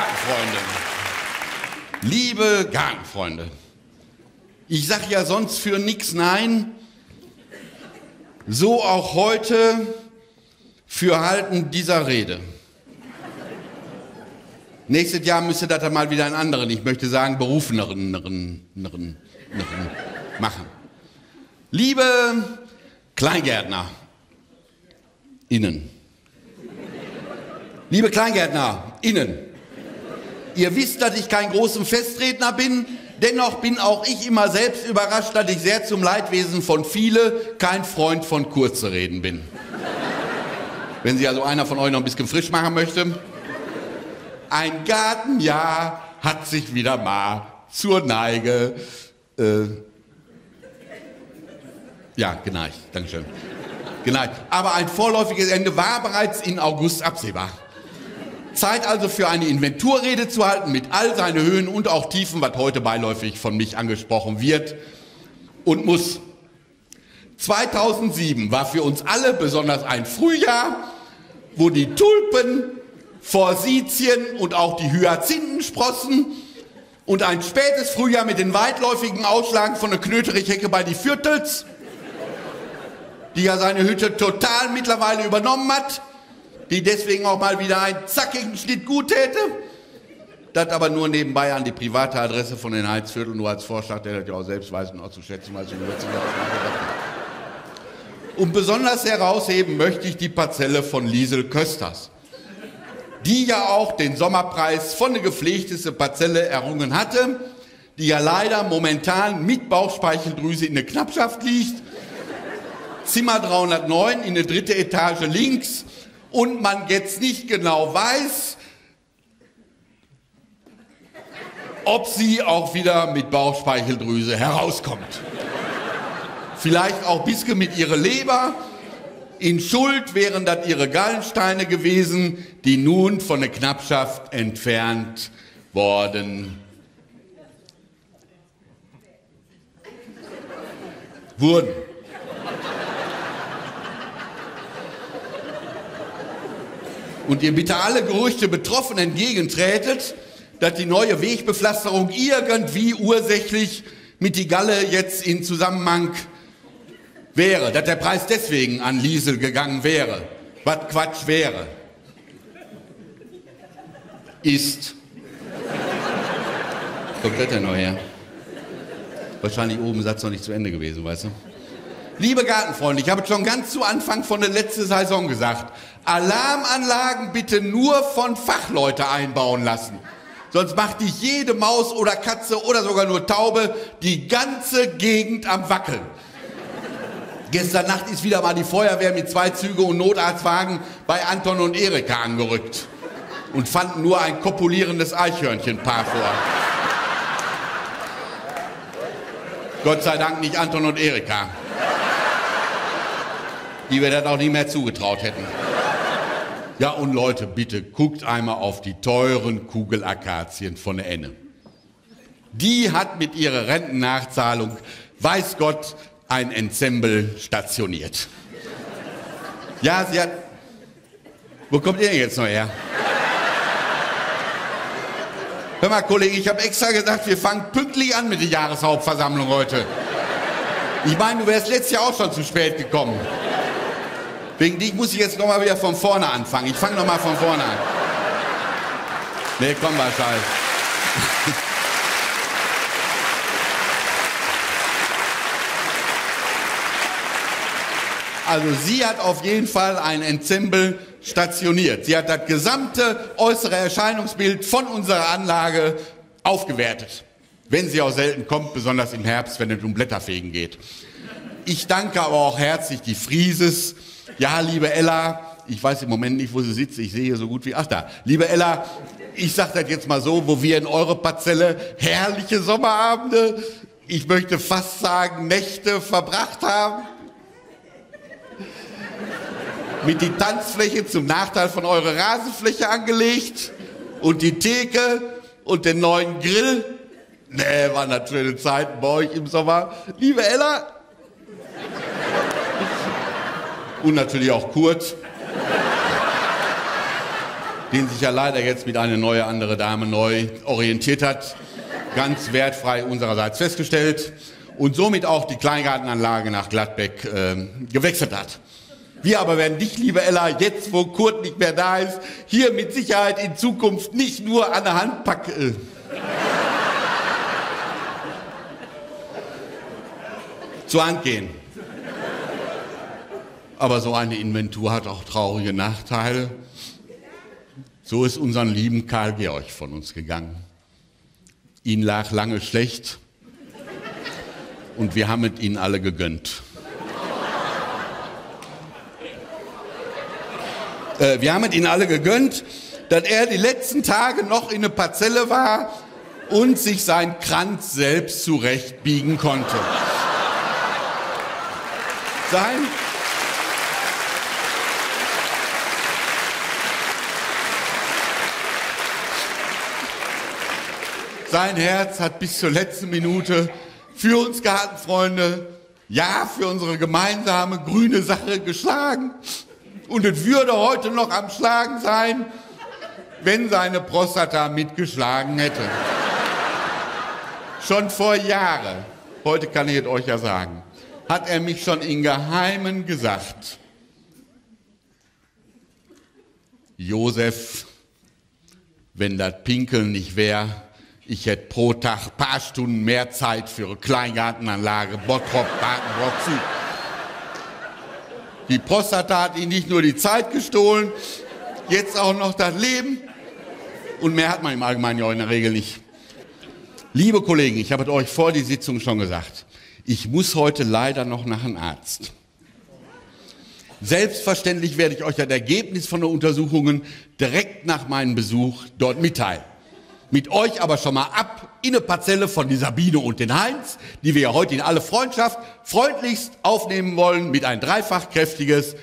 Gartenfreunde, liebe Gartenfreunde, ich sage ja sonst für nichts Nein, so auch heute für Halten dieser Rede. Nächstes Jahr müsste das dann mal wieder einen anderen, ich möchte sagen, berufeneren machen. Liebe Kleingärtner, innen. Liebe Kleingärtner, innen. Ihr wisst, dass ich kein großer Festredner bin, dennoch bin auch ich immer selbst überrascht, dass ich sehr zum Leidwesen von viele kein Freund von kurze Reden bin. Wenn Sie also einer von euch noch ein bisschen frisch machen möchte. Ein Gartenjahr hat sich wieder mal zur Neige. Äh, ja, geneigt. Dankeschön. Geneigt. Aber ein vorläufiges Ende war bereits in August absehbar. Zeit also für eine Inventurrede zu halten mit all seinen Höhen und auch Tiefen, was heute beiläufig von mich angesprochen wird und muss. 2007 war für uns alle besonders ein Frühjahr, wo die Tulpen Forsitien und auch die Hyazinthen sprossen und ein spätes Frühjahr mit den weitläufigen Ausschlagen von der Knöterichhecke bei die Viertels, die ja seine Hütte total mittlerweile übernommen hat, die deswegen auch mal wieder einen zackigen Schnitt gut täte. Das aber nur nebenbei an die private Adresse von den Heizvierteln, nur als Vorschlag, der das ja auch selbst weiß und auch zu schätzen weiß. Und besonders herausheben möchte ich die Parzelle von Liesel Kösters die ja auch den Sommerpreis von der gepflegtesten Parzelle errungen hatte, die ja leider momentan mit Bauchspeicheldrüse in der Knappschaft liegt. Zimmer 309 in der dritte Etage links und man jetzt nicht genau weiß, ob sie auch wieder mit Bauchspeicheldrüse herauskommt. Vielleicht auch bisschen mit ihrer Leber in Schuld wären das ihre Gallensteine gewesen, die nun von der Knappschaft entfernt worden wurden. Und ihr bitte alle Gerüchte betroffen entgegentretet, dass die neue Wegbepflasterung irgendwie ursächlich mit die Galle jetzt in Zusammenhang wäre, dass der Preis deswegen an Liesel gegangen wäre, was Quatsch wäre, ist. Kommt das denn noch her? Wahrscheinlich oben Satz noch nicht zu Ende gewesen, weißt du? Liebe Gartenfreunde, ich habe schon ganz zu Anfang von der letzten Saison gesagt, Alarmanlagen bitte nur von Fachleute einbauen lassen. Sonst macht dich jede Maus oder Katze oder sogar nur Taube die ganze Gegend am Wackeln. Gestern Nacht ist wieder mal die Feuerwehr mit zwei Züge und Notarztwagen bei Anton und Erika angerückt und fanden nur ein kopulierendes Eichhörnchenpaar vor. Gott sei Dank nicht Anton und Erika, die wir das auch nie mehr zugetraut hätten. Ja, und Leute, bitte guckt einmal auf die teuren Kugelakazien von der Enne. Die hat mit ihrer Rentennachzahlung, weiß Gott, ein Ensemble stationiert. Ja, sie hat. Wo kommt ihr jetzt noch her? Hör mal, Kollege, ich habe extra gesagt, wir fangen pünktlich an mit der Jahreshauptversammlung heute. Ich meine, du wärst letztes Jahr auch schon zu spät gekommen. Wegen dich muss ich jetzt nochmal wieder von vorne anfangen. Ich fange nochmal von vorne an. Nee, komm mal, Scheiß. Also sie hat auf jeden Fall ein Ensemble stationiert. Sie hat das gesamte äußere Erscheinungsbild von unserer Anlage aufgewertet. Wenn sie auch selten kommt, besonders im Herbst, wenn es um Blätterfegen geht. Ich danke aber auch herzlich die Frieses. Ja, liebe Ella, ich weiß im Moment nicht, wo sie sitzt, ich sehe hier so gut wie, ach da. Liebe Ella, ich sag das jetzt mal so, wo wir in eure Parzelle herrliche Sommerabende, ich möchte fast sagen Nächte verbracht haben mit die Tanzfläche zum Nachteil von eurer Rasenfläche angelegt und die Theke und den neuen Grill Nee, waren schöne Zeiten bei euch im Sommer. Liebe Ella. Und natürlich auch Kurt. Den sich ja leider jetzt mit einer neue andere Dame neu orientiert hat. Ganz wertfrei unsererseits festgestellt. Und somit auch die Kleingartenanlage nach Gladbeck äh, gewechselt hat. Wir aber werden dich, liebe Ella, jetzt wo Kurt nicht mehr da ist, hier mit Sicherheit in Zukunft nicht nur an der Hand packen. zur Hand gehen. Aber so eine Inventur hat auch traurige Nachteile. So ist unseren lieben Karl Georg von uns gegangen. Ihn lag lange schlecht und wir haben es ihnen alle gegönnt. Äh, wir haben es ihnen alle gegönnt, dass er die letzten Tage noch in eine Parzelle war und sich sein Kranz selbst zurechtbiegen konnte sein. Sein Herz hat bis zur letzten Minute für uns Gartenfreunde, ja, für unsere gemeinsame grüne Sache geschlagen. Und es würde heute noch am Schlagen sein, wenn seine Prostata mitgeschlagen hätte. Schon vor Jahren, heute kann ich es euch ja sagen hat er mich schon in Geheimen gesagt. Josef, wenn das Pinkeln nicht wäre, ich hätte pro Tag paar Stunden mehr Zeit für Kleingartenanlage Bottrop, Badenbrock Süd. Die Prostata hat ihm nicht nur die Zeit gestohlen, jetzt auch noch das Leben. Und mehr hat man im Allgemeinen ja in der Regel nicht. Liebe Kollegen, ich habe es euch vor die Sitzung schon gesagt ich muss heute leider noch nach einem Arzt. Selbstverständlich werde ich euch das Ergebnis von den Untersuchungen direkt nach meinem Besuch dort mitteilen. Mit euch aber schon mal ab in eine Parzelle von die Sabine und den Heinz, die wir ja heute in alle Freundschaft freundlichst aufnehmen wollen mit ein dreifach kräftiges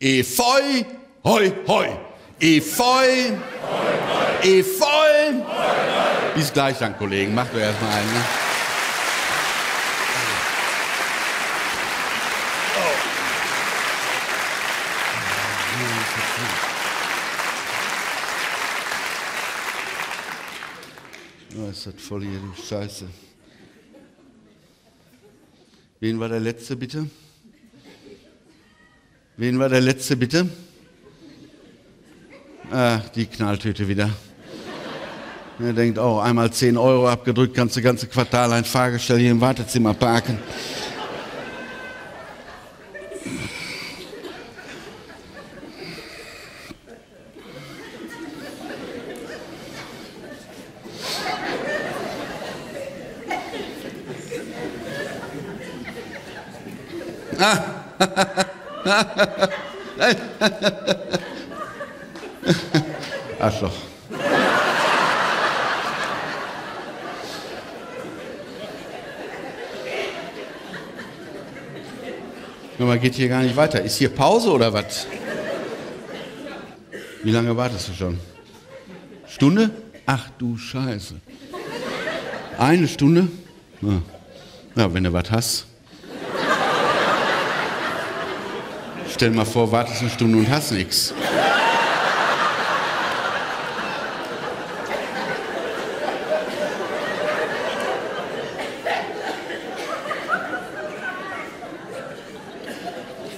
Efeu, hoi, hoi. Efeu, Efeu. Bis gleich dann, Kollegen. Macht euch erstmal einen. Ne? Oh, ist das voll hier, Scheiße. Wen war der Letzte, bitte? Wen war der Letzte, bitte? Ach, die Knalltüte wieder. Er denkt, oh, einmal 10 Euro abgedrückt, kannst du ganze Quartal ein Fahrgestell hier im Wartezimmer parken. Arschloch. Man geht hier gar nicht weiter. Ist hier Pause oder was? Wie lange wartest du schon? Stunde? Ach du Scheiße. Eine Stunde? Ja, wenn du was hast. Stell mal vor, wartest eine Stunde und hast nichts.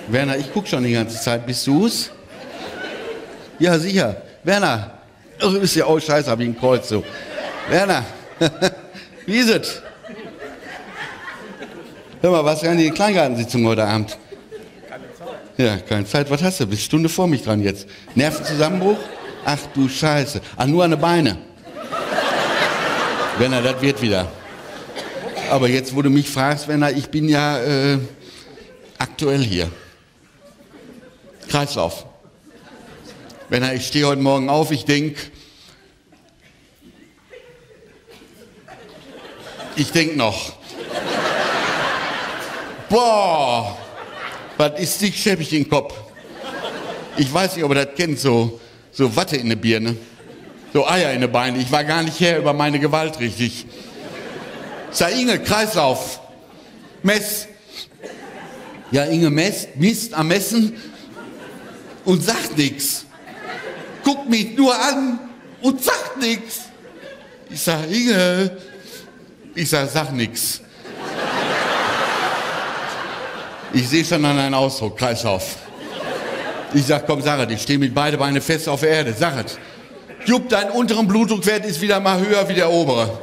Werner, ich guck schon die ganze Zeit. Bist du's? Ja, sicher. Werner. Oh, du bist ja, oh Scheiße, hab ich ein Kreuz so. Werner, wie ist es? Hör mal, was wäre die Kleingartensitzung heute Abend? Ja, keine Zeit. Was hast du? Bist Stunde vor mich dran jetzt. Nervenzusammenbruch? Ach du Scheiße. Ach, nur an den Beine. Werner, das wird wieder. Aber jetzt, wo du mich fragst, Werner, ich bin ja äh, aktuell hier. Kreislauf. Werner, ich stehe heute Morgen auf, ich denke, ich denke noch. Boah, was ist dich schäbig den Kopf? Ich weiß nicht, ob ihr das kennt, so, so Watte in der Birne, so Eier in den Beine. Ich war gar nicht her über meine Gewalt richtig. sag Inge, Kreislauf. Mess. Ja, Inge messt, misst am Messen und sagt nichts. Guckt mich nur an und sagt nichts. Ich sag, Inge, ich sag, sag nichts. Ich sehe schon an einen Ausdruck, Kreislauf. Ich sag, komm, es, ich stehe mit beide Beine fest auf der Erde, es. Jupp, dein unteren Blutdruckwert ist wieder mal höher wie der obere.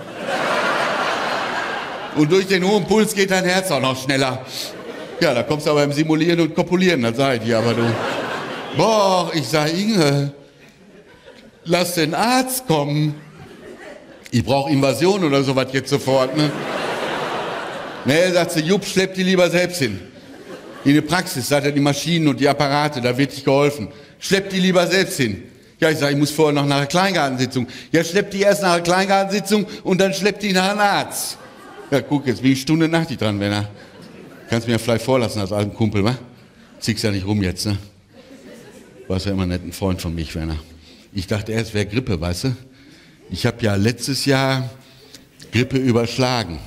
Und durch den hohen Puls geht dein Herz auch noch schneller. Ja, da kommst du aber im Simulieren und Kopulieren, das ich dir, aber du. Boah, ich sag, Inge, lass den Arzt kommen. Ich brauche Invasion oder sowas jetzt sofort, ne? Nee, sagt sie, Jupp, schlepp die lieber selbst hin. In die Praxis, sagt er, die Maschinen und die Apparate, da wird dich geholfen. Schlepp die lieber selbst hin. Ja, ich sage, ich muss vorher noch nach der Kleingartensitzung. Ja, schlepp die erst nach der Kleingartensitzung und dann schlepp die nach einem Arzt. Ja, guck, jetzt bin ich Stunde nach die dran, Werner. Kannst mir ja vielleicht vorlassen als alten Kumpel, wa? Ziehst ja nicht rum jetzt, ne? Warst ja immer nicht ein Freund von mich, Werner. Ich dachte erst, wäre Grippe, weißt du? Ich habe ja letztes Jahr Grippe überschlagen.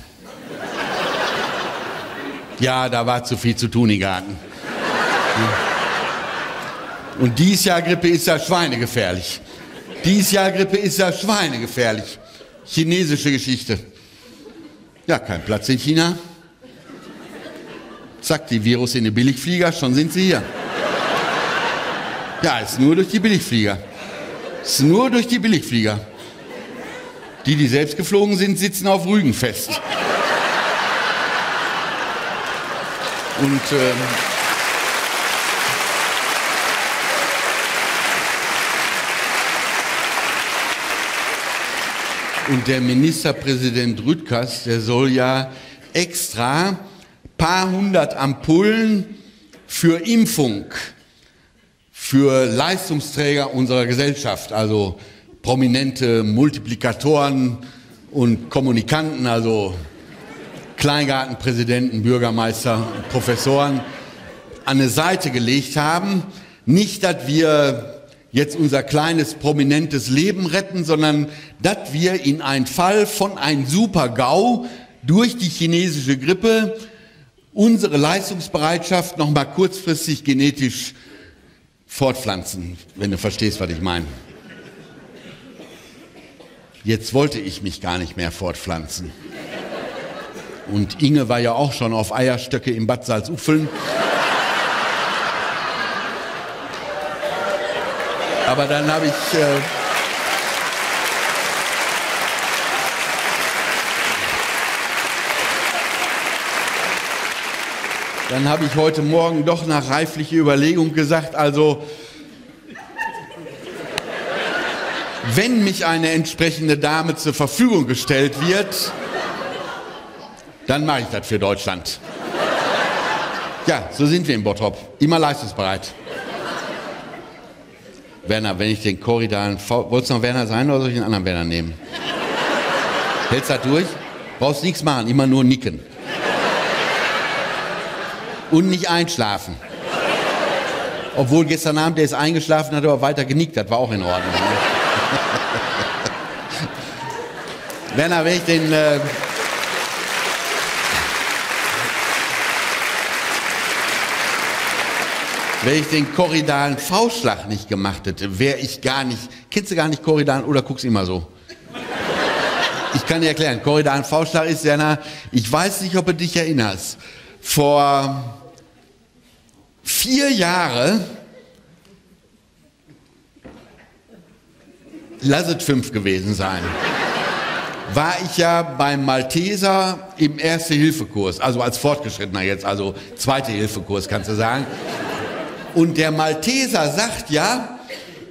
Ja, da war zu viel zu tun im Garten. Und dies Jahr Grippe ist ja schweinegefährlich. Dies Jahr Grippe ist ja schweinegefährlich. Chinesische Geschichte. Ja, kein Platz in China. Zack, die Virus in die Billigflieger, schon sind sie hier. Ja, ist nur durch die Billigflieger. Ist nur durch die Billigflieger. Die, die selbst geflogen sind, sitzen auf Rügen fest. Und ähm, und der Ministerpräsident Rüttgers, der soll ja extra paar hundert Ampullen für Impfung für Leistungsträger unserer Gesellschaft, also prominente Multiplikatoren und Kommunikanten, also Kleingartenpräsidenten, Bürgermeister, Professoren an eine Seite gelegt haben. Nicht, dass wir jetzt unser kleines prominentes Leben retten, sondern dass wir in einen Fall von einem Super-GAU durch die chinesische Grippe unsere Leistungsbereitschaft noch mal kurzfristig genetisch fortpflanzen, wenn du verstehst, was ich meine. Jetzt wollte ich mich gar nicht mehr fortpflanzen. Und Inge war ja auch schon auf Eierstöcke im Bad Salzuffeln. Aber dann habe ich... Äh, dann habe ich heute Morgen doch nach reiflicher Überlegung gesagt, also wenn mich eine entsprechende Dame zur Verfügung gestellt wird, dann mache ich das für Deutschland. Ja, so sind wir im Bottrop. Immer leistungsbereit. Werner, wenn ich den korridalen. Wolltest du noch Werner sein oder soll ich einen anderen Werner nehmen? Hältst du das durch? Brauchst nichts machen, immer nur nicken. Und nicht einschlafen. Obwohl gestern Abend der ist eingeschlafen, hat aber weiter genickt, das war auch in Ordnung. Werner, wenn ich den. Äh Wenn ich den korridalen V-Schlag nicht gemacht hätte, wäre ich gar nicht, kennst du gar nicht korridalen oder guckst immer so? Ich kann dir erklären, korridalen V-Schlag ist ja, na, ich weiß nicht, ob du dich erinnerst, vor vier Jahren, lass es fünf gewesen sein, war ich ja beim Malteser im Erste-Hilfe-Kurs, also als Fortgeschrittener jetzt, also Zweite-Hilfe-Kurs kannst du sagen. Und der Malteser sagt ja,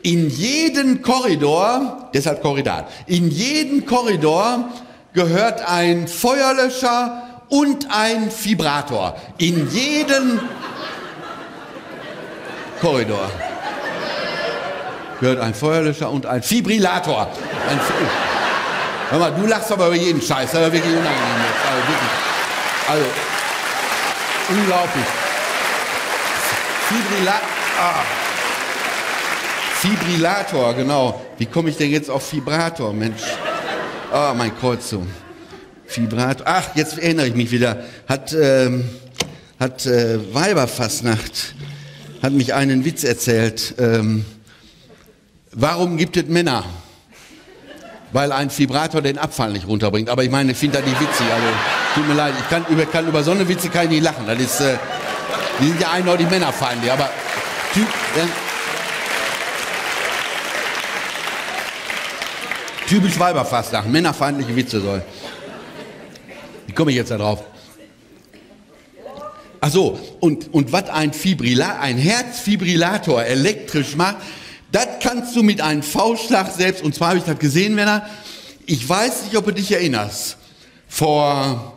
in jeden Korridor, deshalb Korridor, in jeden Korridor gehört ein Feuerlöscher und ein Vibrator. In jeden Korridor gehört ein Feuerlöscher und ein Fibrillator. Ein Hör mal, du lachst aber über jeden Scheiß, das ist wirklich unangenehm. Also, wirklich. also unglaublich. Fibrilla ah. Fibrillator, genau. Wie komme ich denn jetzt auf Vibrator, Mensch? Oh, mein Kreuz so. Vibrator. Ach, jetzt erinnere ich mich wieder. Hat, ähm, hat äh, Weiberfassnacht, hat mich einen Witz erzählt. Ähm, warum gibt es Männer? Weil ein Vibrator den Abfall nicht runterbringt. Aber ich meine, ich finde das nicht witzig. Also, tut mir leid, ich kann über, kann über so eine Witze kann ich nicht lachen. Das ist, äh, die sind ja eindeutig Männerfeinde. Aber typ, äh, typisch Weiberfassnacht, männerfeindliche Witze soll. Wie komme ich jetzt da drauf? Ach so, und, und was ein Fibrillator, ein Herzfibrillator elektrisch macht, das kannst du mit einem V-Schlag selbst, und zwar habe ich das gesehen, Werner, ich weiß nicht, ob du dich erinnerst, vor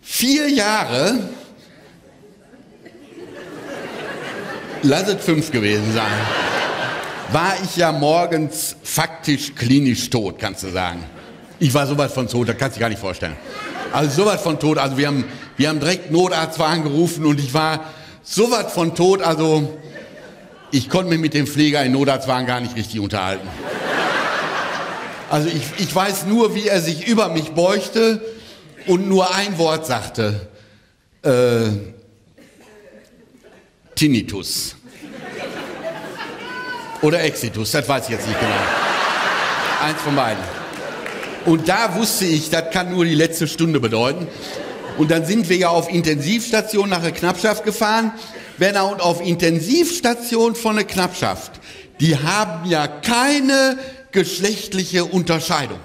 vier Jahren, lass es fünf gewesen sein, war ich ja morgens faktisch klinisch tot, kannst du sagen. Ich war sowas von tot, das kannst du dir gar nicht vorstellen. Also sowas von tot, also wir haben, wir haben direkt Notarztwagen gerufen und ich war sowas von tot, also ich konnte mich mit dem Pfleger in Notarztwagen gar nicht richtig unterhalten. Also ich, ich weiß nur, wie er sich über mich beugte und nur ein Wort sagte. Äh, Tinnitus. Oder Exitus, das weiß ich jetzt nicht genau. Eins von beiden. Und da wusste ich, das kann nur die letzte Stunde bedeuten. Und dann sind wir ja auf Intensivstation nach der Knappschaft gefahren. Werner, und auf Intensivstation von der Knappschaft, die haben ja keine geschlechtliche Unterscheidung.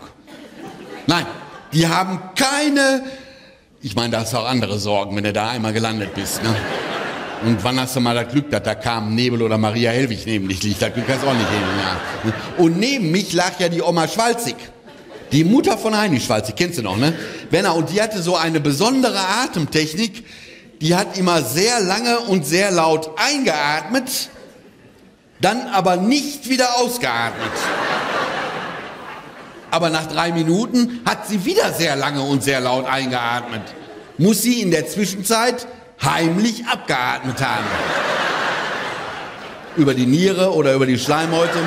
Nein, die haben keine, ich meine, da hast du auch andere Sorgen, wenn du da einmal gelandet bist. Ne? Und wann hast du mal das Glück, dass da kam Nebel oder Maria Helwig neben dich liegt? Das Glück hast du auch nicht nehmen. Ja. Und neben mich lag ja die Oma Schwalzig. Die Mutter von Heini Schwalzig, kennst du noch, ne? Werner, und die hatte so eine besondere Atemtechnik, die hat immer sehr lange und sehr laut eingeatmet, dann aber nicht wieder ausgeatmet. Aber nach drei Minuten hat sie wieder sehr lange und sehr laut eingeatmet. Muss sie in der Zwischenzeit heimlich abgeatmet haben. über die Niere oder über die Schleimhäute.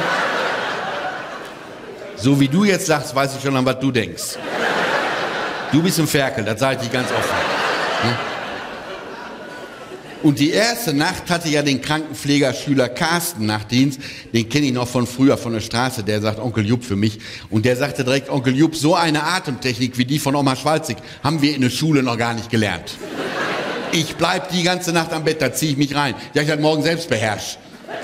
So wie du jetzt sagst, weiß ich schon, an was du denkst. Du bist ein Ferkel, das sage ich dir ganz offen. Ne? Und die erste Nacht hatte ja den Krankenpflegerschüler Carsten Nachtdienst. Den kenne ich noch von früher von der Straße. Der sagt Onkel Jupp für mich. Und der sagte direkt, Onkel Jupp, so eine Atemtechnik wie die von Oma Schwalzig haben wir in der Schule noch gar nicht gelernt. Ich bleib die ganze Nacht am Bett, da ziehe ich mich rein. Ja, ich hatte morgen selbst beherrscht.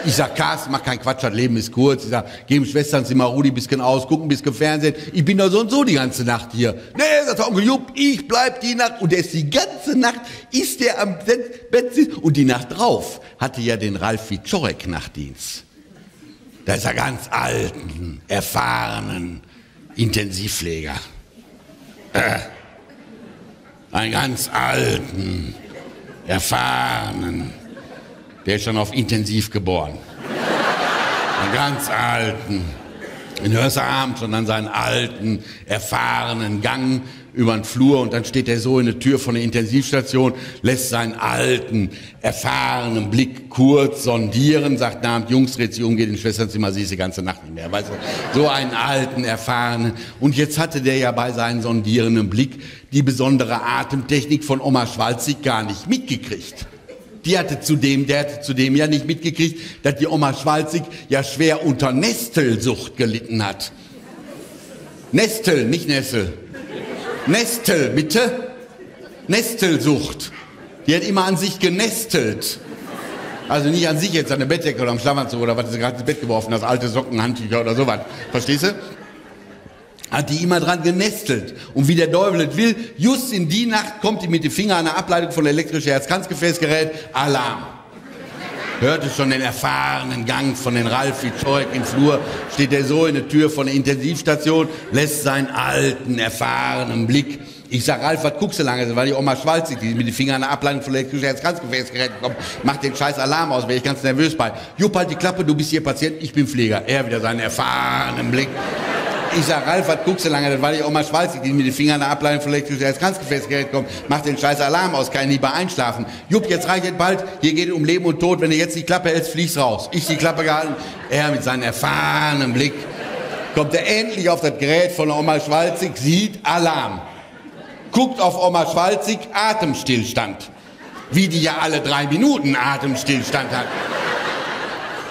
Ich sag, Carsten, mach kein Quatsch, das Leben ist kurz. Ich sag, geh im Schwesternzimmer, Rudi bisschen aus, gucken bisschen Fernsehen. Ich bin da so und so die ganze Nacht hier. Nee, sagt der Onkel Jupp, ich bleib die Nacht. Und der ist die ganze Nacht, ist der am Bett. Und die Nacht drauf hatte ja den Ralf Wiczorek Nachtdienst. Da ist er ganz alten, erfahrenen Intensivpfleger. Äh, einen ganz alten, erfahrenen der ist schon auf intensiv geboren. Einen ganz alten. Den hörst du abends und dann seinen alten, erfahrenen Gang über den Flur und dann steht er so in der Tür von der Intensivstation, lässt seinen alten, erfahrenen Blick kurz sondieren, sagt, na, Jungs, dreht sich um, geht ins Schwesternzimmer, sie ist die ganze Nacht nicht mehr. Weißt du, so einen alten, erfahrenen. Und jetzt hatte der ja bei seinem sondierenden Blick die besondere Atemtechnik von Oma Schwalzig gar nicht mitgekriegt. Die hatte zudem, der hatte zudem ja nicht mitgekriegt, dass die Oma Schwalzig ja schwer unter Nestelsucht gelitten hat. Nestel, nicht Nessel. Nestel, bitte? Nestelsucht. Die hat immer an sich genestelt. Also nicht an sich jetzt an der Bettdecke oder am Schlafanzug oder was sie gerade ins Bett geworfen, das alte Socken, Handtücher oder sowas. Verstehst du? Hat die immer dran genestelt. Und wie der Teufel es will, just in die Nacht kommt die mit dem Finger an der Ableitung von elektrischem Herzkranzgefäßgerät, Alarm. Hörte schon den erfahrenen Gang von den Ralf Zeug im Flur, steht er so in der Tür von der Intensivstation, lässt seinen alten, erfahrenen Blick ich sag, Ralf, was guckst du lange? Das war die Oma Schwalzig, die mit den Fingern an der Ableitung von elektrischen Herzkranzgefäßgerät kommt. Macht den scheiß Alarm aus, wäre ich ganz nervös bei. Jupp, halt die Klappe, du bist hier Patient, ich bin Pfleger. Er wieder seinen erfahrenen Blick. Ich sag, Ralf, was guckst du lange? Das war die Oma Schwalzig, die mit den Fingern der Ableitung von elektrischen Herzkranzgefäßgerät kommt. Macht den scheiß Alarm aus, kann lieber einschlafen. Jupp, jetzt reicht es bald. Hier geht es um Leben und Tod. Wenn du jetzt die Klappe hältst, fliegst raus. Ich die Klappe gehalten. Er mit seinem erfahrenen Blick kommt er endlich auf das Gerät von Oma Schwalzig, sieht Alarm. guckt auf Oma Schwalzig, Atemstillstand. Wie die ja alle drei Minuten Atemstillstand hat.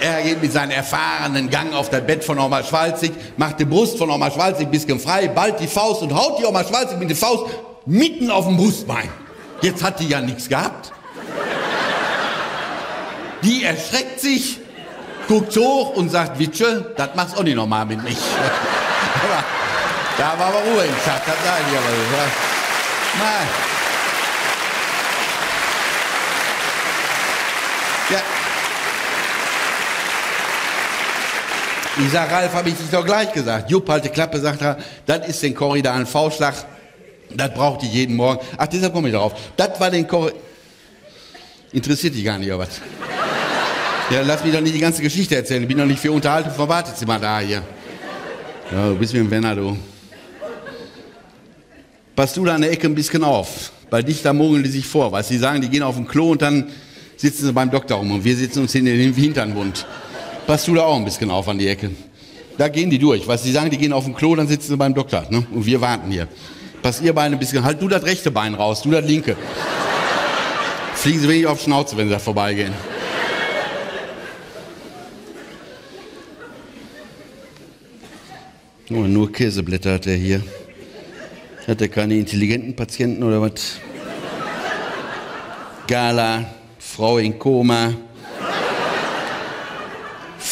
Er geht mit seinem erfahrenen Gang auf das Bett von Oma Schwalzig, macht die Brust von Oma Schwalzig ein bisschen frei, ballt die Faust und haut die Oma Schwalzig mit der Faust mitten auf dem Brustbein. Jetzt hat die ja nichts gehabt. Die erschreckt sich, guckt hoch und sagt, Witsche, das machst du auch nicht nochmal mit mich. da war aber Ruhe im Schatz, das sage ich aber. Nein. Ja. Ich sag, Ralf, habe ich dich doch gleich gesagt. Jupp, halte Klappe, sagt er, das ist den korridalen V-Schlag. Das braucht die jeden Morgen. Ach, deshalb komme ich darauf. Das war den Korridor. Interessiert dich gar nicht, oder was? Ja, lass mich doch nicht die ganze Geschichte erzählen. Ich bin doch nicht für Unterhaltung vom Wartezimmer da hier. Ja, du bist wie ein Wenner, du. Pass du da an der Ecke ein bisschen auf. Bei dich, da mogeln die sich vor. Was sie sagen, die gehen auf den Klo und dann sitzen sie beim Doktor rum und wir sitzen uns in den Hinternwund. Pass du da auch ein bisschen auf an die Ecke. Da gehen die durch. Was sie sagen, die gehen auf den Klo, dann sitzen sie beim Doktor. Ne? Und wir warten hier. Pass ihr Bein ein bisschen. Halt du das rechte Bein raus, du das linke. Fliegen sie wenig auf Schnauze, wenn sie da vorbeigehen. Oh, nur Käseblätter hat er hier. Hat er keine intelligenten Patienten oder was? Gala, Frau in Koma.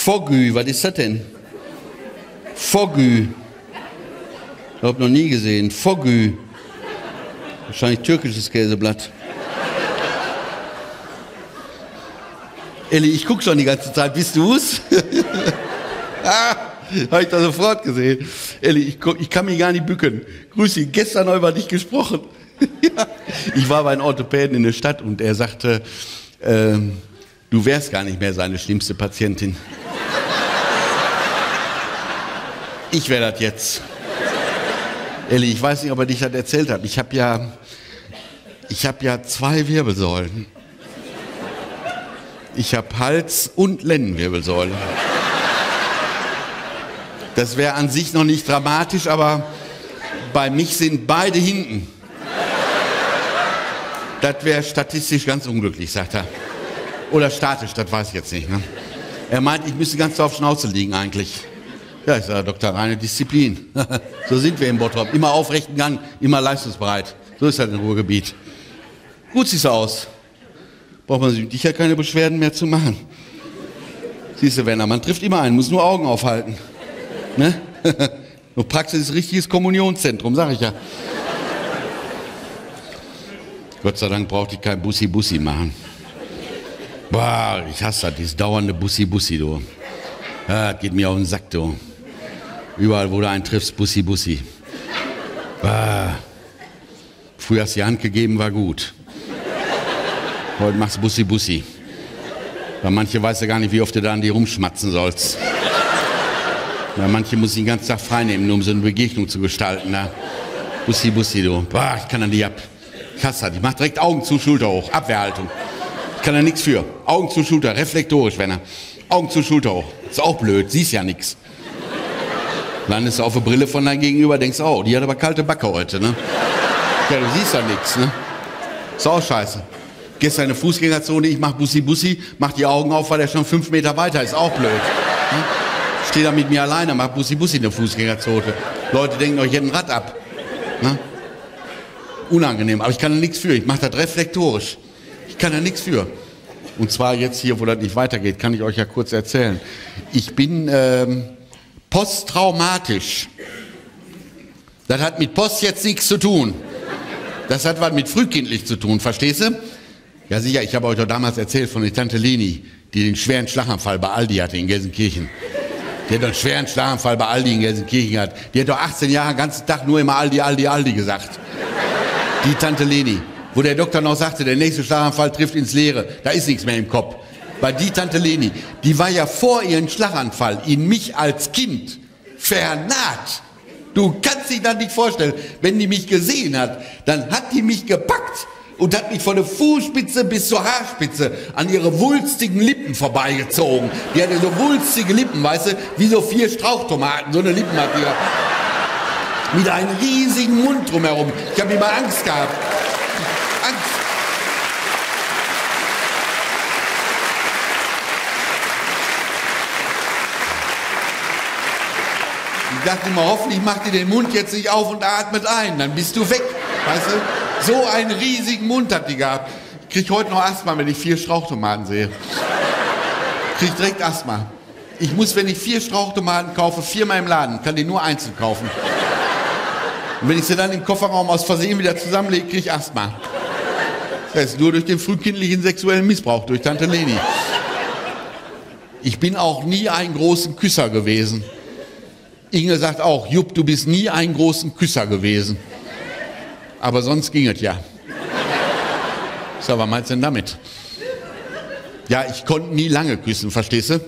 Fogü, was ist das denn? Fogü. Ich habe noch nie gesehen. Fogü. Wahrscheinlich türkisches Käseblatt. Elli, ich gucke schon die ganze Zeit. Bist du's? ah, habe ich da sofort gesehen. Elli, ich, ich, kann mich gar nicht bücken. Grüß dich, gestern über dich gesprochen. Ich war bei einem Orthopäden in der Stadt und er sagte, ähm, du wärst gar nicht mehr seine schlimmste Patientin. Ich wäre das jetzt. Elli, ich weiß nicht, ob er dich das erzählt hat. Ich habe ja, ich habe ja zwei Wirbelsäulen. Ich habe Hals- und Lendenwirbelsäule. Das wäre an sich noch nicht dramatisch, aber bei mich sind beide hinten. Das wäre statistisch ganz unglücklich, sagt er. Oder statisch, das weiß ich jetzt nicht. Ne? Er meint, ich müsste ganz auf Schnauze liegen eigentlich. Ja, ich sage, Doktor, reine Disziplin. so sind wir im Bottrop. Immer aufrechten Gang, immer leistungsbereit. So ist das im Ruhrgebiet. Gut siehst du aus. Braucht man sich ja keine Beschwerden mehr zu machen. Siehst du, Werner, man trifft immer einen, muss nur Augen aufhalten. Ne? Nur Praxis ist richtiges Kommunionszentrum, sag ich ja. Gott sei Dank brauchte ich kein Bussi-Bussi machen. Boah, ich hasse das, dieses dauernde Bussi-Bussi, du. Das geht mir auf den Sack, du. Überall, wo du einen triffst, Bussi-Bussi. Boah. Früher hast du die Hand gegeben, war gut. Heute machst du Bussi-Bussi. Weil manche weißt du gar nicht, wie oft du da an die rumschmatzen sollst. Ja, manche muss ich den ganzen Tag freinehmen, nur um so eine Begegnung zu gestalten. Na. Bussi, Bussi, du. Boah, ich kann an die ab. Ich hasse das. Ich mach direkt Augen zu, Schulter hoch. Abwehrhaltung. Ich kann da nichts für. Augen zu, Schulter. Reflektorisch, wenn er. Augen zu, Schulter hoch. Ist auch blöd. Siehst ja nichts. Landest du auf der Brille von deinem Gegenüber, denkst, oh, die hat aber kalte Backe heute, ne? Ja, du siehst ja nichts, ne? Ist auch scheiße. Gestern eine Fußgängerzone, ich mach Bussi Bussi, mach die Augen auf, weil er schon fünf Meter weiter ist. Auch blöd. Ne? Steh da mit mir alleine, mach Bussi Bussi in der Fußgängerzone. Leute denken euch, ich hätte ein Rad ab. Ne? Unangenehm, aber ich kann da nichts für. Ich mache das reflektorisch. Ich kann da nichts für. Und zwar jetzt hier, wo das nicht weitergeht, kann ich euch ja kurz erzählen. Ich bin ähm, posttraumatisch. Das hat mit Post jetzt nichts zu tun. Das hat was mit frühkindlich zu tun, verstehst du? Ja sicher, ich habe euch doch damals erzählt von der Tante Leni, die den schweren Schlaganfall bei Aldi hatte in Gelsenkirchen. Die hat doch einen schweren Schlaganfall bei Aldi in Gelsenkirchen gehabt. Die hat doch 18 Jahre den ganzen Tag nur immer Aldi, Aldi, Aldi gesagt. Die Tante Leni. Wo der Doktor noch sagte, der nächste Schlaganfall trifft ins Leere. Da ist nichts mehr im Kopf. Weil die Tante Leni, die war ja vor ihrem Schlaganfall in mich als Kind vernarrt. Du kannst dich das nicht vorstellen. Wenn die mich gesehen hat, dann hat die mich gepackt und hat mich von der Fußspitze bis zur Haarspitze an ihre wulstigen Lippen vorbeigezogen. Die hatte so wulstige Lippen, weißt du, wie so vier Strauchtomaten. So eine Lippen hat die. Mit einem riesigen Mund drumherum. Ich habe immer Angst gehabt. Angst. Ich dachte immer, hoffentlich macht ihr den Mund jetzt nicht auf und atmet ein, dann bist du weg. Weißt du? So einen riesigen Mund hat die gehabt. Ich krieg heute noch Asthma, wenn ich vier Strauchtomaten sehe. Ich krieg direkt Asthma. Ich muss, wenn ich vier Strauchtomaten kaufe, viermal im Laden, kann die nur einzeln kaufen. Und wenn ich sie dann im Kofferraum aus Versehen wieder zusammenlege, kriege ich Asthma. Das ist nur durch den frühkindlichen sexuellen Missbrauch durch Tante Leni. Ich bin auch nie ein großen Küsser gewesen. Inge sagt auch, Jupp, du bist nie ein großen Küsser gewesen. Aber sonst ging es ja. So, was meinst du denn damit? Ja, ich konnte nie lange küssen, verstehst du?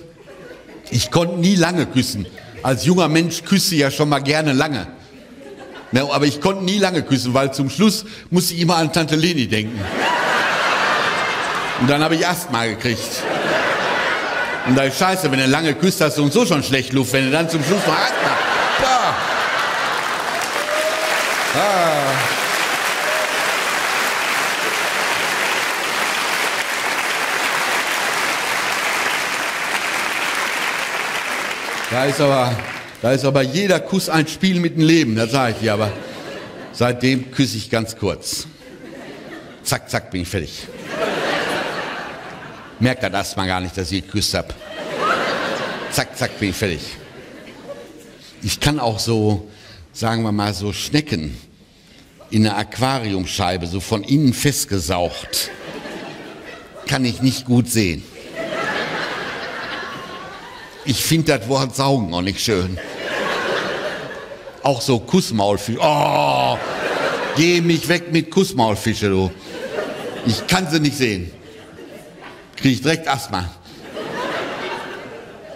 Ich konnte nie lange küssen. Als junger Mensch küsse ich ja schon mal gerne lange. Ja, aber ich konnte nie lange küssen, weil zum Schluss musste ich immer an Tante Leni denken. Und dann habe ich Asthma gekriegt. Und da ist scheiße, wenn du lange küsst, hast du uns so schon schlecht Luft, wenn du dann zum Schluss noch Asthma. Boah. Ah. Da ist aber, da ist aber jeder Kuss ein Spiel mit dem Leben, das sage ich dir. Aber seitdem küsse ich ganz kurz. Zack, zack, bin ich fertig. Merkt er das mal gar nicht, dass ich geküsst habe. Zack, zack, bin ich fertig. Ich kann auch so, sagen wir mal, so Schnecken in einer Aquariumscheibe, so von innen festgesaugt, kann ich nicht gut sehen. Ich finde das Wort saugen auch nicht schön. Auch so Kussmaulfische. Oh, geh mich weg mit Kussmaulfische, du. Ich kann sie nicht sehen. Kriege ich direkt Asthma.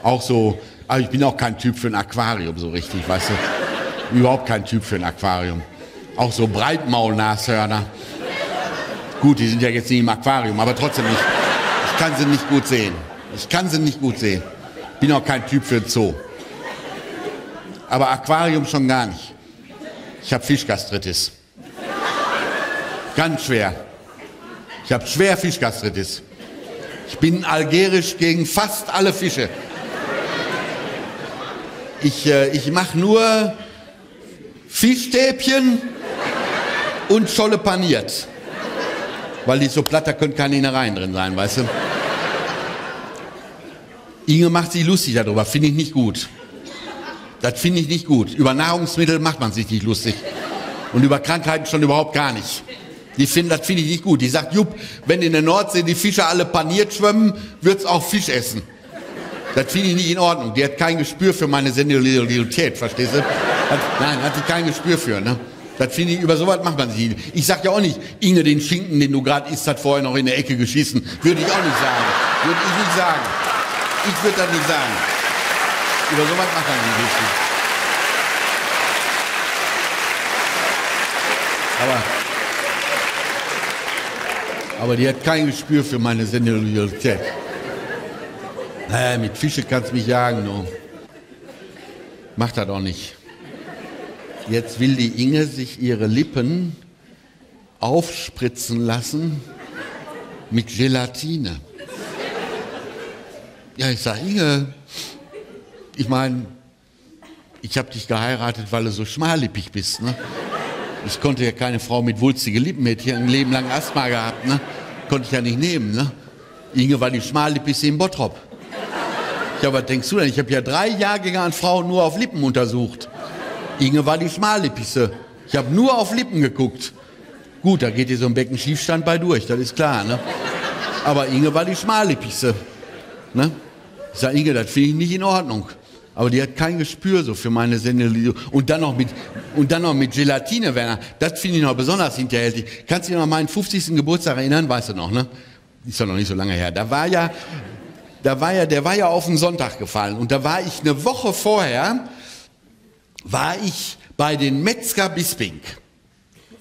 Auch so, aber ich bin auch kein Typ für ein Aquarium so richtig, weißt du. Überhaupt kein Typ für ein Aquarium. Auch so Breitmaulnashörner. Gut, die sind ja jetzt nicht im Aquarium, aber trotzdem nicht. Ich kann sie nicht gut sehen. Ich kann sie nicht gut sehen. Bin auch kein Typ für ein Zoo. Aber Aquarium schon gar nicht. Ich habe Fischgastritis. Ganz schwer. Ich habe schwer Fischgastritis. Ich bin algerisch gegen fast alle Fische. Ich, äh, ich mache nur Fischstäbchen und Scholle paniert. Weil die so platt, da können keine Innereien drin sein, weißt du? Inge macht sich lustig darüber, finde ich nicht gut. Das finde ich nicht gut. Über Nahrungsmittel macht man sich nicht lustig. Und über Krankheiten schon überhaupt gar nicht. Die finden, das finde ich nicht gut. Die sagt, Jupp, wenn in der Nordsee die Fische alle paniert schwimmen, wird's auch Fisch essen. Das finde ich nicht in Ordnung. Die hat kein Gespür für meine Seniorität, verstehst du? Hat, nein, hat sie kein Gespür für, ne? Das finde ich, über sowas macht man sich nicht. Ich sag ja auch nicht, Inge, den Schinken, den du gerade isst, hat vorher noch in der Ecke geschissen. Würde ich auch nicht sagen. Würde ich nicht sagen. Ich würde das nicht sagen. Über sowas macht man nicht richtig. Aber, aber die hat kein Gespür für meine Seniorität. Naja, mit Fische kannst du mich jagen, no. Macht das auch nicht. Jetzt will die Inge sich ihre Lippen aufspritzen lassen mit Gelatine. Ja, ich sage, Inge, ich meine, ich habe dich geheiratet, weil du so schmallippig bist. Ne? Ich konnte ja keine Frau mit wulstigen Lippen, hätte ja ein Leben lang Asthma gehabt. Ne? Konnte ich ja nicht nehmen. Ne? Inge war die schmallippigste im Bottrop. Ja, was denkst du denn? Ich habe ja drei Jahrgänge an Frauen nur auf Lippen untersucht. Inge war die schmallippigste. Ich habe nur auf Lippen geguckt. Gut, da geht dir so ein Becken Schiefstand bei durch, das ist klar. Ne? Aber Inge war die schmallippigste. Ne? Ich sage, Inge, das finde ich nicht in Ordnung. Aber die hat kein Gespür so für meine Senilität. Und dann noch mit, und dann noch mit Gelatine, Werner. Das finde ich noch besonders hinterhältig. Kannst du dich noch an meinen 50. Geburtstag erinnern? Weißt du noch, ne? Ist doch noch nicht so lange her. Da war ja, da war ja, der war ja auf den Sonntag gefallen. Und da war ich eine Woche vorher, war ich bei den Metzger Bisping.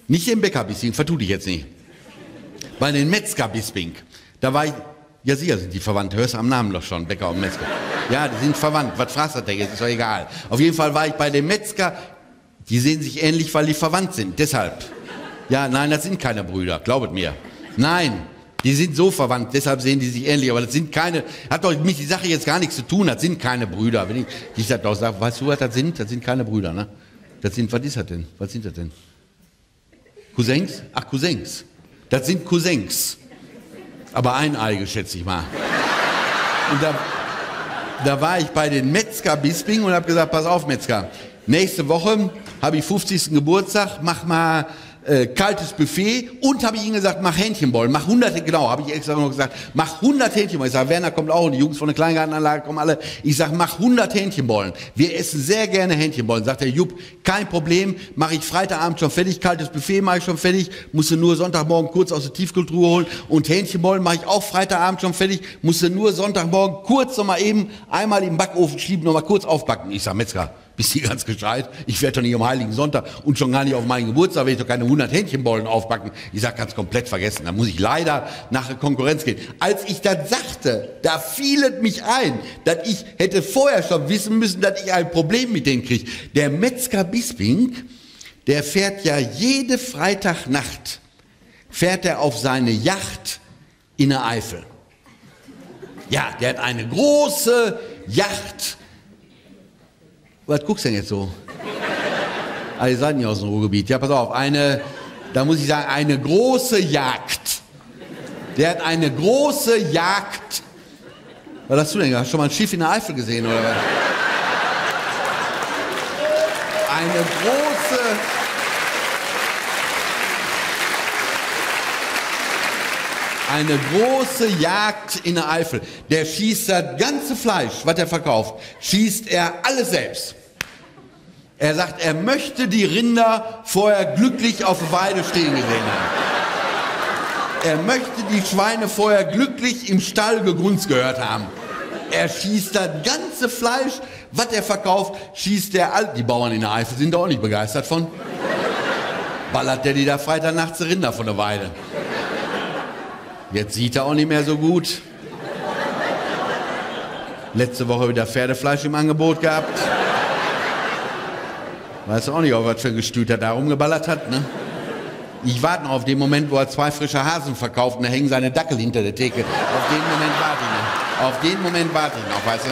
Nicht im Bäcker Bisping, vertu dich jetzt nicht. Bei den Metzger Bisping. Da war ich, ja, sicher sind die verwandt. Hörst du am Namen doch schon, Bäcker und Metzger. Ja, die sind verwandt. Was fragst du denn jetzt? Ist doch egal. Auf jeden Fall war ich bei dem Metzger. Die sehen sich ähnlich, weil die verwandt sind. Deshalb. Ja, nein, das sind keine Brüder, glaubet mir. Nein, die sind so verwandt, deshalb sehen die sich ähnlich, aber das sind keine, hat doch mit die Sache jetzt gar nichts zu tun, das sind keine Brüder. Wenn ich, ich das doch sage, weißt du, was das sind? Das sind keine Brüder, ne? Das sind, was ist das denn? Was sind das denn? Cousins? Ach, Cousins. Das sind Cousins. Aber eineige, schätze ich mal. Und da, da war ich bei den Metzger Bisping und habe gesagt, pass auf, Metzger, nächste Woche habe ich 50. Geburtstag, mach mal äh, kaltes Buffet und habe ich ihnen gesagt, mach Hähnchenbollen, mach hunderte, genau, habe ich extra noch gesagt, mach 100 Hähnchenbollen. Ich sage, Werner kommt auch und die Jungs von der Kleingartenanlage kommen alle. Ich sage, mach 100 Hähnchenbollen. Wir essen sehr gerne Hähnchenbollen. Sagt der Jupp, kein Problem, mache ich Freitagabend schon fertig, kaltes Buffet mache ich schon fertig, musste nur Sonntagmorgen kurz aus der Tiefkultur holen und Hähnchenbollen mache ich auch Freitagabend schon fertig, musste nur Sonntagmorgen kurz noch mal eben einmal im Backofen schieben, noch mal kurz aufbacken. Ich sage, Metzger, bist du ganz gescheit? Ich werde doch nicht am Heiligen Sonntag und schon gar nicht auf meinen Geburtstag, werde ich doch keine 100 Hähnchenbollen aufbacken. Ich sag, ganz komplett vergessen. Da muss ich leider nach Konkurrenz gehen. Als ich das sagte, da fiel es mich ein, dass ich hätte vorher schon wissen müssen, dass ich ein Problem mit denen kriege. Der Metzger Bisping, der fährt ja jede Freitagnacht, fährt er auf seine Yacht in der Eifel. Ja, der hat eine große Yacht was guckst du denn jetzt so? Ah, ihr seid nicht aus dem Ruhrgebiet. Ja, pass auf, eine, da muss ich sagen, eine große Jagd. Der hat eine große Jagd. Was hast du denn? Hast du schon mal ein Schiff in der Eifel gesehen, oder was? Eine große... eine große Jagd in der Eifel. Der schießt das ganze Fleisch, was er verkauft, schießt er alles selbst. Er sagt, er möchte die Rinder vorher glücklich auf der Weide stehen gesehen haben. Er möchte die Schweine vorher glücklich im Stall gegrunzt gehört haben. Er schießt das ganze Fleisch, was er verkauft, schießt er all. Die Bauern in der Eifel sind da auch nicht begeistert von. Ballert der die da Freitagnachts Rinder von der Weide. Jetzt sieht er auch nicht mehr so gut. Letzte Woche wieder Pferdefleisch im Angebot gehabt. Weiß auch nicht, ob was für ein Gestüt er da rumgeballert hat, ne? Ich warte noch auf den Moment, wo er zwei frische Hasen verkauft und da hängen seine Dackel hinter der Theke. Auf den Moment warte ich noch. Auf den Moment warte ich noch, weißt du?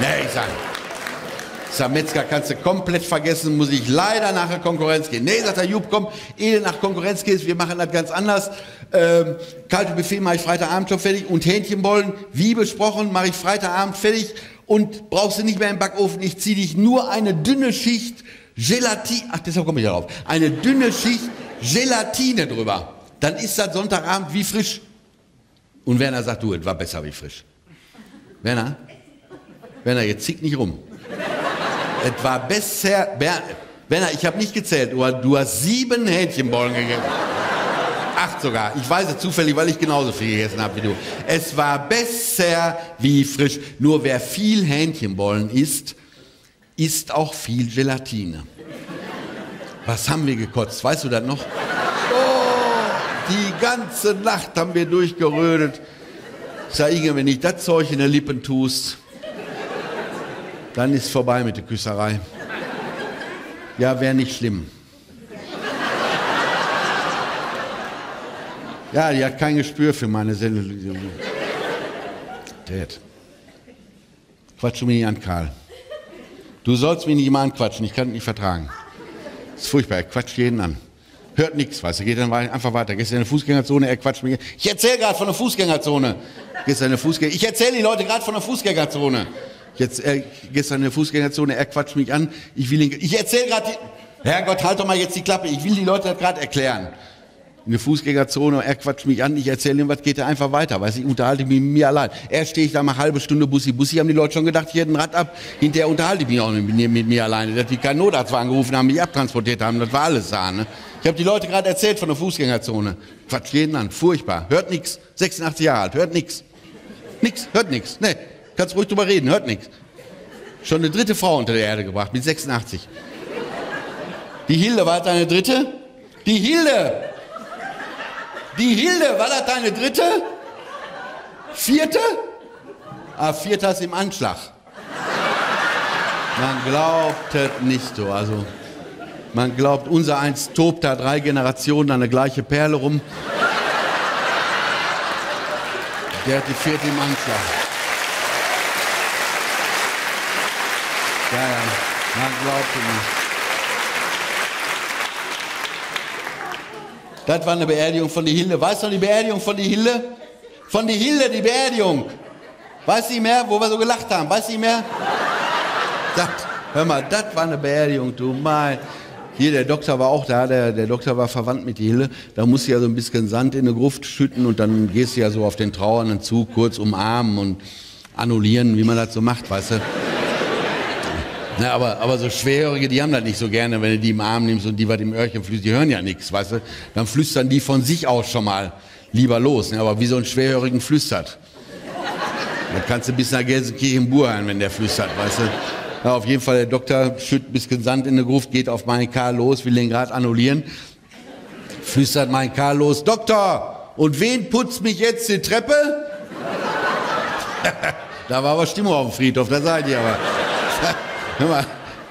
Nee, ich sag, Metzger kannst du komplett vergessen, muss ich leider nach der Konkurrenz gehen. Nee, sagt der Jupp, komm, ehe du nach Konkurrenz gehst, wir machen das ganz anders. Ähm, kalte Buffet mache ich Freitagabend schon fertig und Hähnchenbollen, wie besprochen, mache ich Freitagabend fertig und brauchst du nicht mehr im Backofen. Ich ziehe dich nur eine dünne Schicht Gelatine, ach deshalb komme ich darauf, eine dünne Schicht Gelatine drüber. Dann ist das Sonntagabend wie frisch. Und Werner sagt, du, es war besser wie frisch. Werner, Werner, jetzt zick nicht rum. Es war besser. Werner, ich habe nicht gezählt. Du, hast sieben Hähnchenbollen gegessen. Acht sogar. Ich weiß es zufällig, weil ich genauso viel gegessen habe wie du. Es war besser wie frisch. Nur wer viel Hähnchenbollen isst, isst auch viel Gelatine. Was haben wir gekotzt? Weißt du das noch? Oh, die ganze Nacht haben wir durchgerödet. Sag ich, wenn ich das Zeug in den Lippen tust, dann ist vorbei mit der Küsserei. Ja, wäre nicht schlimm. Ja, die hat kein Gespür für meine Sendung. Dad. Quatsch mich nicht an, Karl. Du sollst mich nicht immer anquatschen, ich kann es nicht vertragen. Das ist furchtbar, er quatscht jeden an. Hört nichts, weißt du, geht dann einfach weiter. Gehst in eine Fußgängerzone, er quatscht mich. Ich erzähle gerade von der Fußgängerzone. Gehst in eine Fußgänger ich erzähle die Leute gerade von der Fußgängerzone. Jetzt äh, gestern in der Fußgängerzone, er quatscht mich an. Ich will ihn, ich erzähle gerade, Herrgott, halt doch mal jetzt die Klappe. Ich will die Leute gerade erklären. In der Fußgängerzone, er quatscht mich an, ich erzähle ihm was, geht er einfach weiter, weiß ich, unterhalte mich mit mir allein. Er stehe ich da mal halbe Stunde Bussi. Bussi haben die Leute schon gedacht, ich hätte ein Rad ab. Hinterher unterhalte ich mich auch mit, mit mir alleine. Dass die keinen Notarzt angerufen haben, mich abtransportiert haben, das war alles da. Ne? Ich habe die Leute gerade erzählt von der Fußgängerzone. Quatsch jeden an, furchtbar. Hört nix. 86 Jahre alt, hört nix. Nix, hört nix. Nee, kannst ruhig drüber reden, hört nix. Schon eine dritte Frau unter der Erde gebracht, mit 86. Die Hilde, war das deine dritte? Die Hilde! Die Hilde, war das deine dritte? Vierte? Ah, vierter ist im Anschlag. Man glaubt nicht so. Also, Man glaubt, unser eins tobt da drei Generationen an der gleiche Perle rum. Der hat die vierte im Anschlag. Ja, ja, man glaubt nicht. Das war eine Beerdigung von die Hilde. Weißt du noch die Beerdigung von die Hilde? Von die Hilde, die Beerdigung. Weißt du nicht mehr, wo wir so gelacht haben? Weißt du nicht mehr? Das, hör mal, das war eine Beerdigung, du mein. Hier, der Doktor war auch da, der, der Doktor war verwandt mit die Hille. Da musst du ja so ein bisschen Sand in eine Gruft schütten und dann gehst du ja so auf den Trauernden zu, kurz umarmen und annullieren, wie man das so macht, weißt du. Na, aber, aber so Schwerhörige, die haben das nicht so gerne, wenn du die im Arm nimmst und die was im Öhrchen flüstern, die hören ja nichts, weißt du. Dann flüstern die von sich aus schon mal lieber los. Ne? Aber wie so ein Schwerhörigen flüstert. Dann kannst du bis nach Gelsenkirchen hören, wenn der flüstert, weißt du. Ja, auf jeden Fall, der Doktor schüttet ein bisschen Sand in die Gruft, geht auf meinen Karl los, will den gerade annullieren. Flüstert mein Karl los, Doktor, und wen putzt mich jetzt die Treppe? da war aber Stimmung auf dem Friedhof, da seid ihr aber.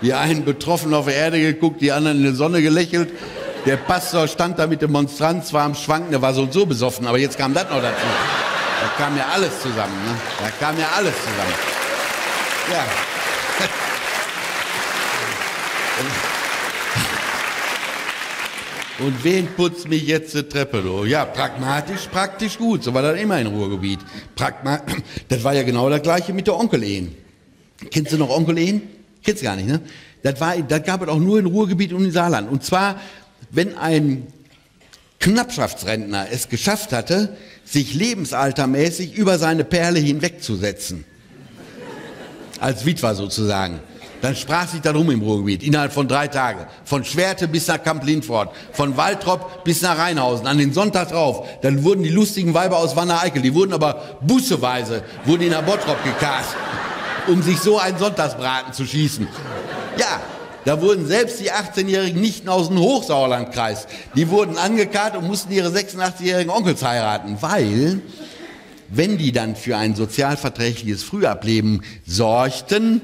Die einen betroffen auf die Erde geguckt, die anderen in die Sonne gelächelt. Der Pastor stand da mit dem Monstranz, war am Schwanken, der war so und so besoffen, aber jetzt kam das noch dazu. Da kam ja alles zusammen, ne? Da kam ja alles zusammen. Ja. Und wen putzt mich jetzt die Treppe durch? Ja, pragmatisch, praktisch gut. So war das immer in Ruhrgebiet. Pragma das war ja genau das gleiche mit der Onkelehen. Kennst du noch Onkelehen? Du gar nicht, ne? Das, war, das gab es auch nur in Ruhrgebiet und in Saarland. Und zwar, wenn ein Knappschaftsrentner es geschafft hatte, sich lebensaltermäßig über seine Perle hinwegzusetzen. Als Witwer sozusagen. Dann sprach sich darum im Ruhrgebiet, innerhalb von drei Tagen. Von Schwerte bis nach Kamp-Lindfort, von Waltrop bis nach Rheinhausen, an den Sonntag drauf. Dann wurden die lustigen Weiber aus Wanne-Eickel, die wurden aber busseweise, wurden in der Bottrop gekarrt, um sich so einen Sonntagsbraten zu schießen. Ja, da wurden selbst die 18-jährigen Nichten aus dem Hochsauerlandkreis, die wurden angekarrt und mussten ihre 86-jährigen Onkels heiraten, weil, wenn die dann für ein sozialverträgliches Frühableben sorgten,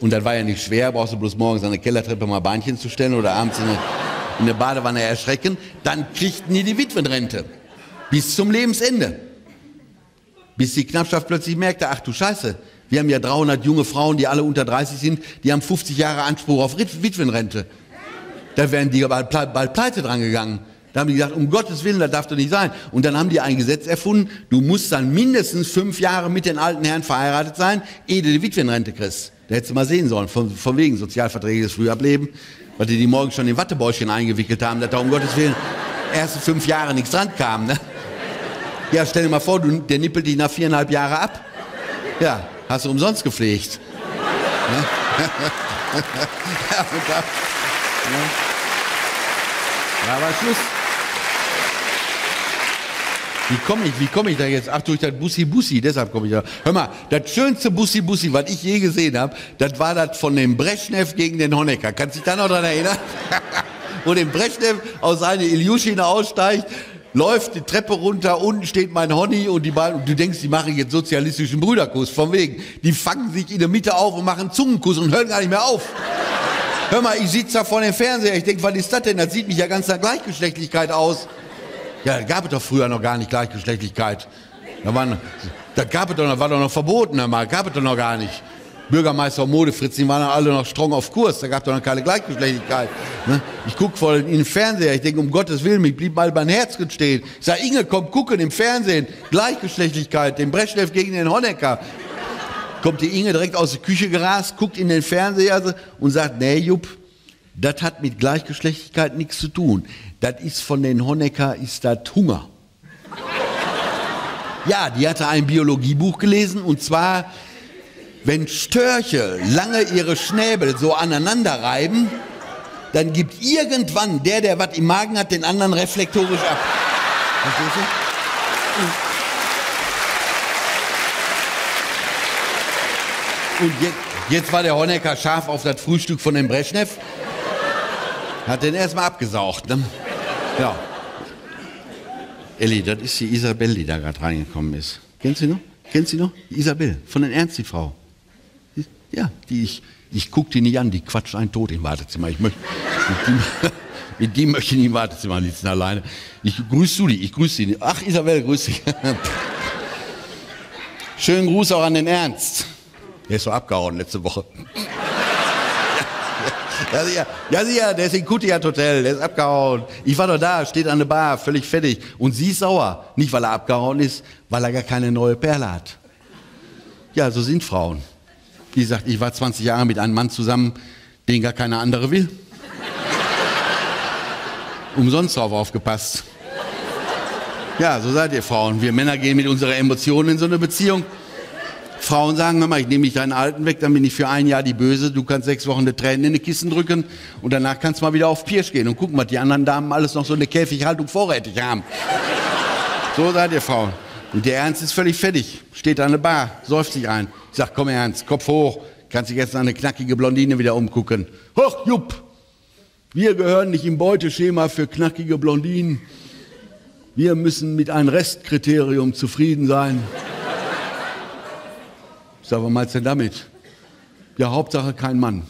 und das war ja nicht schwer, brauchst du bloß morgens an der Kellertreppe mal Beinchen zu stellen oder abends in eine, in eine Badewanne erschrecken, dann kriegten die die Witwenrente. Bis zum Lebensende. Bis die Knappschaft plötzlich merkte, ach du Scheiße, wir haben ja 300 junge Frauen, die alle unter 30 sind, die haben 50 Jahre Anspruch auf Witwenrente. Da wären die bald, bald pleite dran gegangen. Da haben die gesagt, um Gottes Willen, das darf doch nicht sein. Und dann haben die ein Gesetz erfunden, du musst dann mindestens fünf Jahre mit den alten Herren verheiratet sein, ehe du die Witwenrente kriegst. Da hättest du mal sehen sollen, von, von wegen sozialverträgliches Frühableben, weil die die morgen schon in Wattebäuschen eingewickelt haben, dass da um Gottes Willen erste fünf Jahre nichts dran kam. Ne? Ja, stell dir mal vor, du, der nippelt dich nach viereinhalb Jahren ab. Ja, hast du umsonst gepflegt. Ne? ja, und da, ne? ja, war Schluss. Wie komme ich, wie komme ich da jetzt? Ach, durch das Bussi Bussi, deshalb komme ich da. Hör mal, das schönste Bussi Bussi, was ich je gesehen habe, das war das von dem Brezhnev gegen den Honecker. Kannst du dich da noch dran erinnern? Wo dem Brezhnev aus seiner Iljuschine aussteigt, läuft die Treppe runter, unten steht mein Honey und die beiden, und du denkst, die machen jetzt sozialistischen Brüderkuss, von wegen. Die fangen sich in der Mitte auf und machen Zungenkuss und hören gar nicht mehr auf. Hör mal, ich sitze da vor dem Fernseher, ich denke, was ist das denn? Das sieht mich ja ganz nach Gleichgeschlechtlichkeit aus. Ja, gab es doch früher noch gar nicht Gleichgeschlechtlichkeit. Da, waren, da gab es doch noch, war doch noch verboten, einmal, gab es doch noch gar nicht. Bürgermeister und Modefritz, die waren alle noch streng auf Kurs, da gab es doch noch keine Gleichgeschlechtlichkeit. Ne? Ich gucke vor in den Fernseher, ich denke, um Gottes Willen, ich blieb mal mein Herz stehen. Ich sage, Inge, komm gucken im Fernsehen, Gleichgeschlechtlichkeit, den Brezhnev gegen den Honecker. Kommt die Inge direkt aus der Küche gerast, guckt in den Fernseher und sagt, nee, Jupp, das hat mit Gleichgeschlechtlichkeit nichts zu tun. Das ist von den Honecker, ist das Hunger. Ja, die hatte ein Biologiebuch gelesen und zwar, wenn Störche lange ihre Schnäbel so aneinander reiben, dann gibt irgendwann der, der was im Magen hat, den anderen reflektorisch ab. Und jetzt, jetzt war der Honecker scharf auf das Frühstück von dem Brezhnev. Hat den erstmal abgesaugt. Ne? Ja. Elli, das ist die Isabel, die da gerade reingekommen ist. Kennst du noch? Kennst du noch? Die Isabel, von den Ernst, die Frau. Ja, die ich, ich guck die nicht an, die quatscht einen tot im Wartezimmer. Ich möchte, mit, mit die möchte ich nicht im Wartezimmer sitzen alleine. Ich grüße die, ich grüße die. Ach, Isabel, grüß dich. Schönen Gruß auch an den Ernst. Der ist so abgehauen letzte Woche. Ja, sicher, ja, sicher, der ist in Kutiat Hotel, der ist abgehauen. Ich war doch da, steht an der Bar, völlig fertig. Und sie ist sauer. Nicht, weil er abgehauen ist, weil er gar keine neue Perle hat. Ja, so sind Frauen. Die sagt, ich war 20 Jahre mit einem Mann zusammen, den gar keine andere will. Umsonst drauf aufgepasst. Ja, so seid ihr Frauen. Wir Männer gehen mit unserer Emotionen in so eine Beziehung. Frauen sagen, Mama, ich nehme dich deinen Alten weg, dann bin ich für ein Jahr die Böse, du kannst sechs Wochen eine Tränen in die Kissen drücken und danach kannst du mal wieder auf Pirsch gehen und gucken, was die anderen Damen alles noch so eine Käfighaltung vorrätig haben. So seid ihr Frauen. Und der Ernst ist völlig fertig, steht an der Bar, säuft sich ein. Ich sag, komm Ernst, Kopf hoch, kannst dich jetzt an eine knackige Blondine wieder umgucken. Hoch, Jupp! Wir gehören nicht im Beuteschema für knackige Blondinen. Wir müssen mit einem Restkriterium zufrieden sein. Ich sage, was meinst du denn damit? Ja, Hauptsache kein Mann.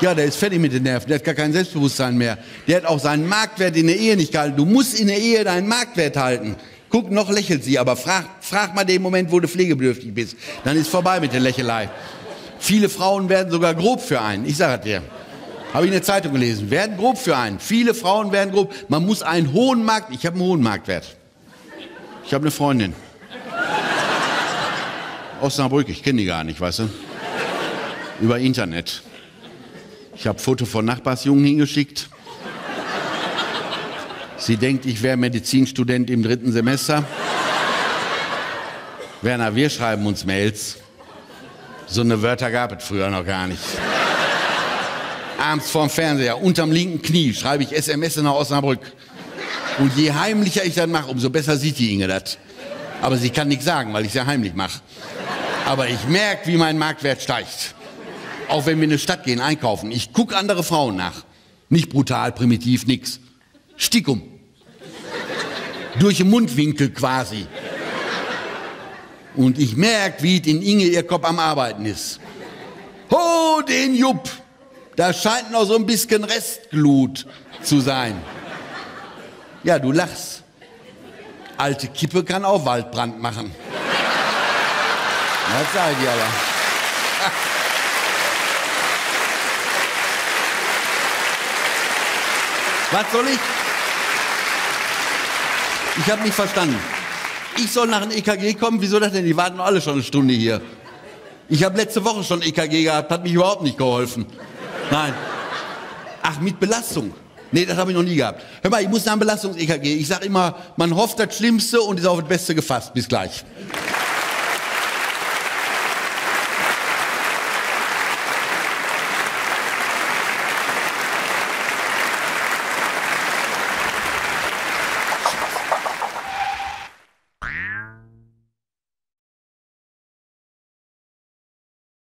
Ja, der ist fertig mit den Nerven, der hat gar kein Selbstbewusstsein mehr. Der hat auch seinen Marktwert in der Ehe nicht gehalten. Du musst in der Ehe deinen Marktwert halten. Guck, noch lächelt sie, aber frag, frag mal den Moment, wo du pflegebedürftig bist. Dann ist vorbei mit der Lächelei. Viele Frauen werden sogar grob für einen. Ich sage dir. Habe ich in der Zeitung gelesen. Werden grob für einen. Viele Frauen werden grob. Man muss einen hohen Markt, ich habe einen hohen Marktwert. Ich habe eine Freundin. Osnabrück, ich kenne die gar nicht, weißt du? Über Internet. Ich habe Foto von Nachbarsjungen hingeschickt. Sie denkt, ich wäre Medizinstudent im dritten Semester. Werner, wir schreiben uns Mails. So eine Wörter gab es früher noch gar nicht. Abends vorm Fernseher, unterm linken Knie, schreibe ich SMS nach Osnabrück. Und je heimlicher ich das mache, umso besser sieht die Inge das. Aber sie kann nichts sagen, weil ich es ja heimlich mache. Aber ich merke, wie mein Marktwert steigt. Auch wenn wir in eine Stadt gehen, einkaufen. Ich gucke andere Frauen nach. Nicht brutal, primitiv, nix. Stickum. Durch den Mundwinkel quasi. Und ich merke, wie in Inge ihr Kopf am Arbeiten ist. Ho, den Jupp! Da scheint noch so ein bisschen Restglut zu sein. Ja, du lachst. Alte Kippe kann auch Waldbrand machen. Das sage ich aber. Was soll ich? Ich habe nicht verstanden. Ich soll nach dem EKG kommen? Wieso das denn? Die warten alle schon eine Stunde hier. Ich habe letzte Woche schon EKG gehabt, hat mich überhaupt nicht geholfen. Nein. Ach, mit Belastung. Nee, das habe ich noch nie gehabt. Hör mal, ich muss nach einem Belastungs-EKG. Ich sage immer, man hofft das Schlimmste und ist auf das Beste gefasst. Bis gleich.